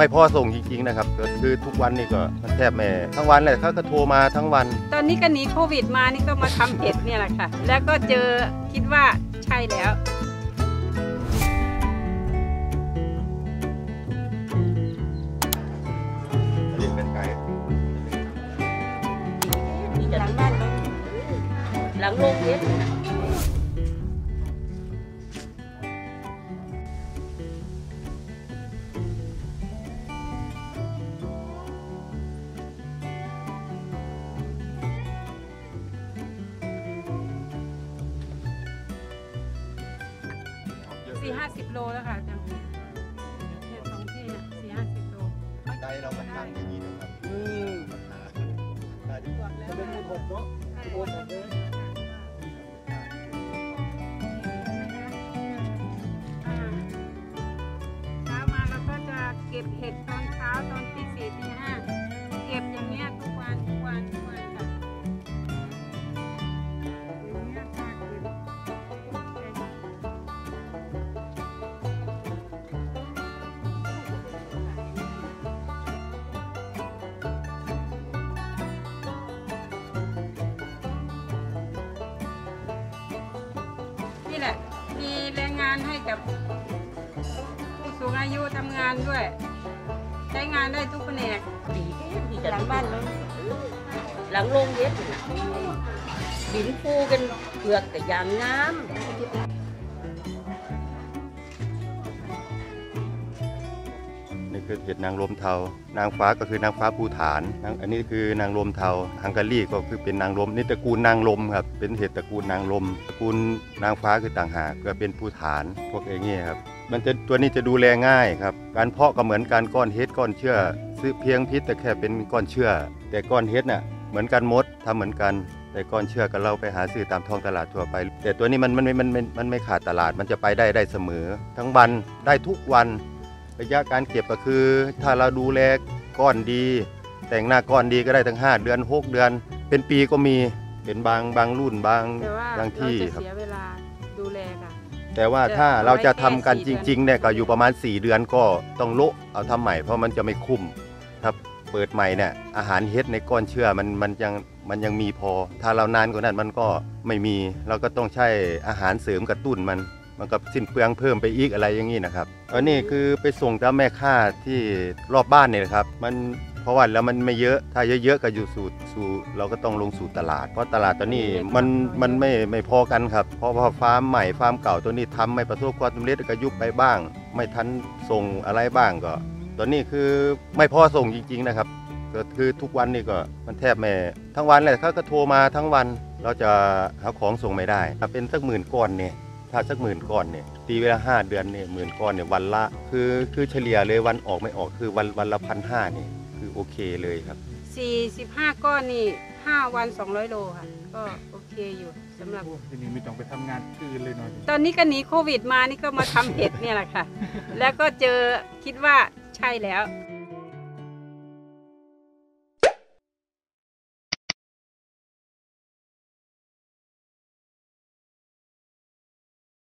ไม่พอส่งจริงๆนะครับก็คือทุกวันนี่ก็มันแทบไม่ทั้งวันเลยเขาก็โทรมาทั้งวัน ตอนนี้ก็หนีโควิดมานี่ก็มาทำเห็ดเนี่ยแหละค่ะ แล้วก็เจอคิดว่าใช่แล้วหลังบ้านหลังโรงเรียน สี่ห้าสิบโลแล้วค่ะจังเนี่ยสองที่เนี่ยสี่ห้าสิบโลใจเราก็ตั้งอย่างนี้นะครับอืมได้ดีกว่าจะเป็นหมู่หกเนาะโอนหมดเลย มีแรงงานให้กับผู้สูงอายุทำงานด้วย ใช้งานได้ทุกแผนกดีแค่ดีหลังบ้านเลยหลังโรงเรียนดินฟูกันเปลือกแต่ยางน้ำ คือเห็ดนางลมเทา นางฟ้าก็คือนางฟ้าภูฐานอันนี้คือนางลมเทาฮังการีก็คือเป็นนางลมนี่ตระกูลนางลมครับเป็นเห็ดตระกูลนางลมตระกูลนางฟ้าคือต่างหากก็เป็นภูฐานพวกอย่างเงี้ยครับมันจะตัวนี้จะดูแลง่ายครับ การเพาะก็เหมือนการก้อนเห็ดก้อนเชื่อซื้อเพียงพิษแต่แค่เป็นก้อนเชื่อ แต่ก้อนเห็ดน่ะเหมือนกันมดทำเหมือนกัน แต่ก้อนเชื่อก็เราไปหาซื้อตามท้องตลาดทั่วไป แต่ตัวนี้มันมันมันมันมันไม่ขาดตลาดมันจะไปได้ได้เสมอ ทั้งวันได้ทุกวัน ระยะการเก็บก็คือ ถ้าเราดูแลก้อนดี แต่งหน้าก้อนดีก็ได้ทั้ง 5 เดือน 6 เดือน เป็นปีก็มีเป็นบางบางรุ่นบางแต่ว่าบางเราที่จะครับ เสียเวลาดูแลค่ะ แต่ว่าแต่ถ้าเราจะทำกันไว้จแค่สี่ริงๆเนี่ยก็อยู่ประมาณ 4 เดือนก็ต้องโละเอาทำใหม่เพราะมันจะไม่คุ้มถ้าเปิดใหม่เนี่ยอาหารเฮ็ดในก้อนเชื่อมันมันยังมันยังมีพอ ถ้าเรานานกว่านั้นมันก็ไม่มี เราก็ต้องใช้อาหารเสริมกระตุ้นมัน มันก็สิ้นเปลืองเพิ่มไปอีกอะไรอย่างนี้นะครับอันนี้คือไปส่งตามแม่ค้าที่รอบบ้านเนี่ยครับ มันเพราะว่าแล้วมันไม่เยอะถ้าเยอะๆก็อยู่สู่สู่เราก็ต้องลงสู่ตลาด เพราะตลาดตอนนี้มันมันไม่ไม่พอกันครับ เพราะว่าฟาร์มใหม่ฟาร์มเก่าตัวนี้ทำไม่ประสบความสำเร็จก็ยุบไปบ้าง ไม่ทันส่งอะไรบ้างก็ตอนนี้คือไม่พอส่งจริง ๆนะครับก็คือทุกวันนี่ก็มันแทบไม่ทั้งวันเลยเขาก็โทรมาทั้งวันเราจะหาของส่งไม่ได้ถ้าเป็นสักหมื่นก้อนเนี่ย ถ้าสักหมื่นก้อนเนี่ยตีเวลาห้าเดือนเนี่ยหมื่นก้อนเนี่ยวันละคือคือเฉลี่ยเลยวันออกไม่ออกคือวันวันละพันห้าเนี่ยคือโอเคเลยครับ45ก้อนนี่5วัน200โลค่ะ ก็โอเคอยู่สำหรับโอ้ทีนี้ไม่ต้องไปทำงานคืนเลยเนาะตอนนี้ก็หนีโควิดมานี่ก็มาทำเห็ดเนี่ยแหละค่ะ แล้วก็เจอคิดว่าใช่แล้ว